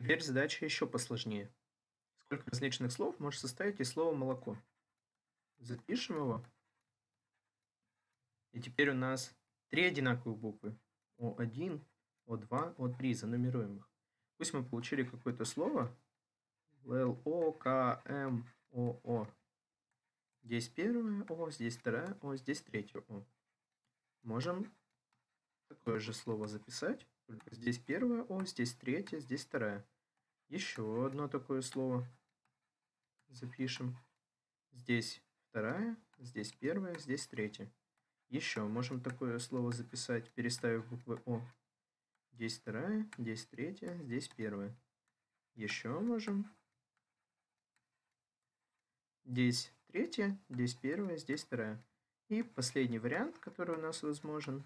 Теперь задача еще посложнее. Сколько различных слов может составить из слова молоко? Запишем его. И теперь у нас три одинаковых буквы. О1, О2, О3, занумеруем их. Пусть мы получили какое-то слово. Л, О, К, М, О, О. Здесь первое О, здесь второе О, здесь третье О. Можем такое же слово записать. Здесь первое О, здесь третье, здесь второе. Еще одно такое слово запишем. Здесь вторая, здесь первая, здесь третья. Еще можем такое слово записать, переставив буквы О. Здесь вторая, здесь третья, здесь первая. Еще можем. Здесь третья, здесь первая, здесь вторая. И последний вариант, который у нас возможен.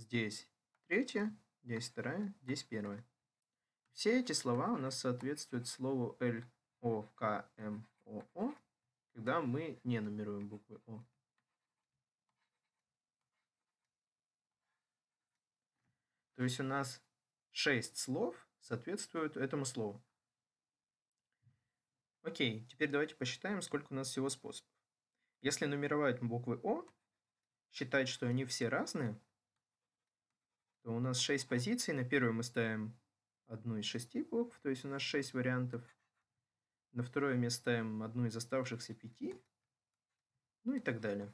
Здесь третья, здесь вторая, здесь первая. Все эти слова у нас соответствуют слову L, O, K, M, O, O, когда мы не нумеруем буквы О. То есть у нас 6 слов соответствуют этому слову. Окей, теперь давайте посчитаем, сколько у нас всего способов. Если нумеровать буквы О, считать, что они все разные, то у нас 6 позиций. На первую мы ставим одну из шести букв, то есть у нас 6 вариантов. На второе место ставим одну из оставшихся пяти, ну и так далее.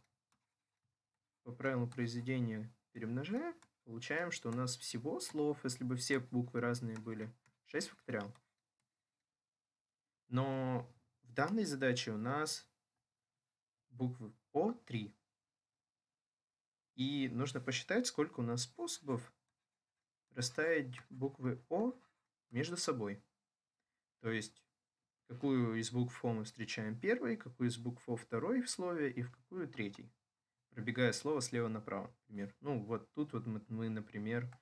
По правилу произведения перемножаем. Получаем, что у нас всего слов, если бы все буквы разные были, 6 факториал. Но в данной задаче у нас буквы О 3. И нужно посчитать, сколько у нас способов расставить буквы О между собой. То есть, какую из букв О мы встречаем первой, какую из букв О второй в слове и в какую третий пробегая слово слева направо, например. Ну, вот тут вот мы, мы например,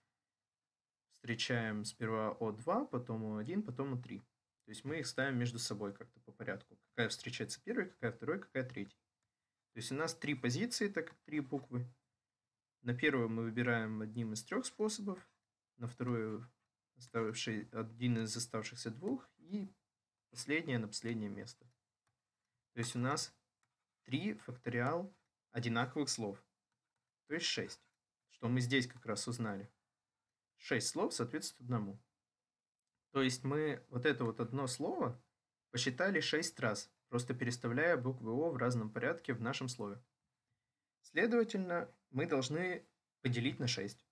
встречаем сперва О2, потом О1, потом О3. То есть мы их ставим между собой как-то по порядку. Какая встречается первой, какая второй, какая третья. То есть у нас три позиции, так как три буквы. На первую мы выбираем одним из трех способов, на вторую оставший, один из оставшихся двух и последнее на последнее место. То есть у нас три факториал одинаковых слов. То есть 6. Что мы здесь как раз узнали. 6 слов соответствует одному. То есть мы вот это вот одно слово посчитали 6 раз, просто переставляя буквы О в разном порядке в нашем слове. Следовательно, мы должны поделить на 6.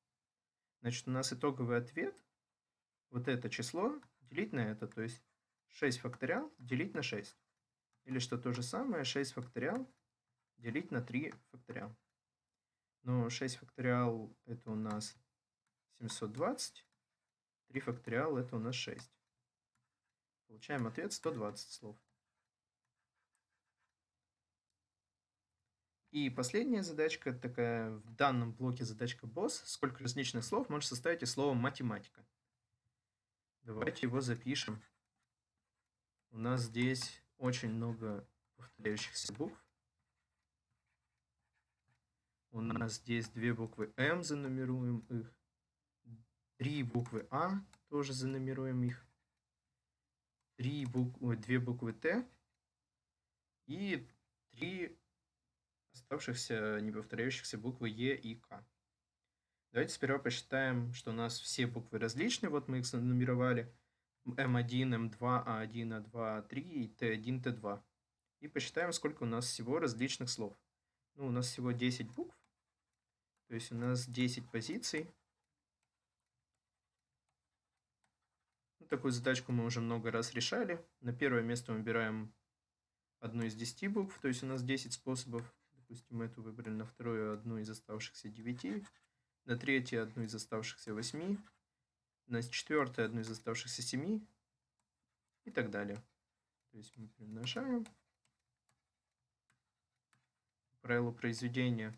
Значит, у нас итоговый ответ, вот это число, делить на это, то есть 6 факториал делить на 6. Или что то же самое, 6 факториал делить на 3 факториал. Но 6 факториал это у нас 720, 3 факториал это у нас 6. Получаем ответ 120 слов. И последняя задачка, такая в данном блоке задачка босс. Сколько различных слов может составить из слова математика? Давайте его запишем. У нас здесь очень много повторяющихся букв. У нас здесь две буквы М, занумеруем их. Три буквы А, тоже занумеруем их. Три буквы, две буквы Т. И три оставшихся неповторяющихся буквы Е и К. Давайте сперва посчитаем, что у нас все буквы различные. Вот мы их занумеровали. М1, М2, А1, А2, А3 и Т1, Т2. И посчитаем, сколько у нас всего различных слов. Ну, у нас всего 10 букв. То есть у нас 10 позиций. Ну, такую задачку мы уже много раз решали. На первое место мы выбираем одну из 10 букв, то есть у нас 10 способов. Допустим, эту выбрали на вторую одну из оставшихся 9, на третью одну из оставшихся 8, на четвертую одну из оставшихся 7 и так далее. То есть мы примножаем. Правило произведения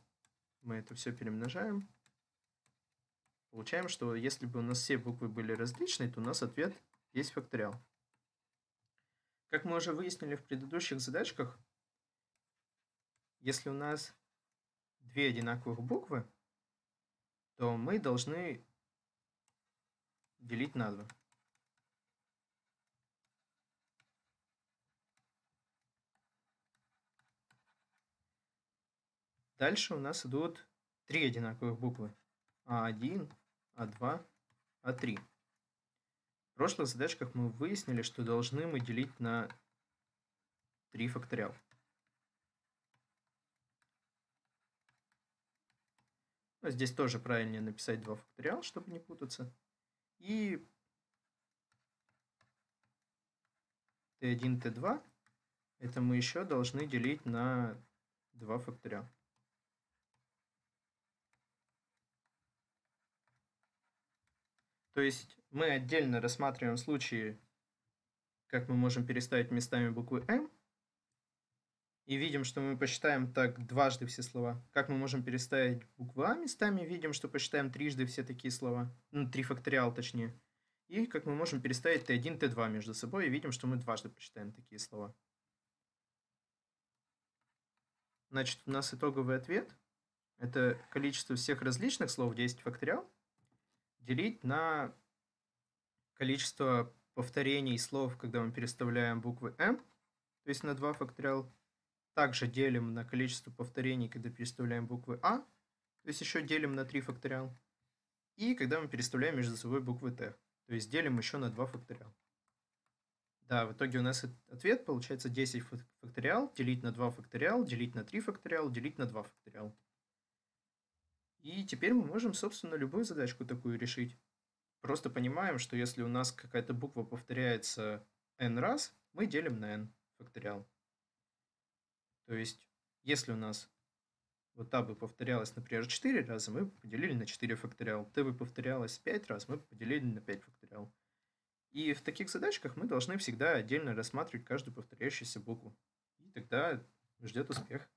мы это все перемножаем. Получаем, что если бы у нас все буквы были различные, то у нас ответ есть факториал. Как мы уже выяснили в предыдущих задачках, если у нас две одинаковых буквы, то мы должны делить на 2. Дальше у нас идут три одинаковых буквы. А1, А2, А3. В прошлых задачках мы выяснили, что должны мы делить на 3 факториал. Здесь тоже правильнее написать 2 факториал, чтобы не путаться. И t1, t2 это мы еще должны делить на 2 факториал. То есть мы отдельно рассматриваем случаи, как мы можем переставить местами буквы М, и видим, что мы посчитаем так дважды все слова. Как мы можем переставить буквы А местами, видим, что посчитаем трижды все такие слова. Ну, три факториал точнее. И как мы можем переставить Т1, Т2 между собой, и видим, что мы дважды посчитаем такие слова. Значит, у нас итоговый ответ – это количество всех различных слов 10 факториал делить на количество повторений слов, когда мы переставляем буквы М, то есть на 2 факториал. Также делим на количество повторений, когда переставляем буквы А, то есть еще делим на 3 факториал. И когда мы переставляем между собой буквы Т, то есть делим еще на 2 факториал. Да, в итоге у нас ответ получается 10 факториал, делить на 2 факториал, делить на 3 факториал, делить на 2 факториал. И теперь мы можем, собственно, любую задачку такую решить. Просто понимаем, что если у нас какая-то буква повторяется n раз, мы делим на n факториал. То есть, если у нас вот та бы повторялась, например, 4 раза, мы поделили на 4 факториал. Т бы повторялась 5 раз, мы поделили на 5 факториал. И в таких задачках мы должны всегда отдельно рассматривать каждую повторяющуюся букву. И тогда ждет успех.